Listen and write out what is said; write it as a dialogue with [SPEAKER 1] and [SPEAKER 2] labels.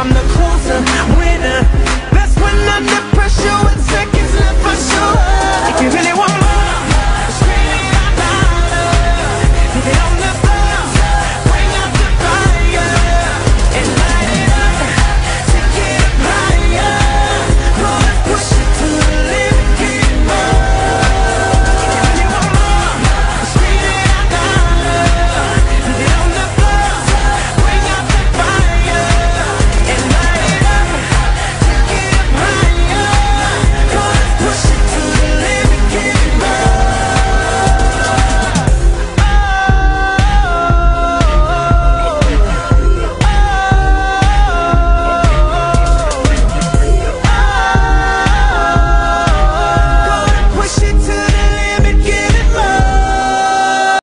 [SPEAKER 1] I'm the closer.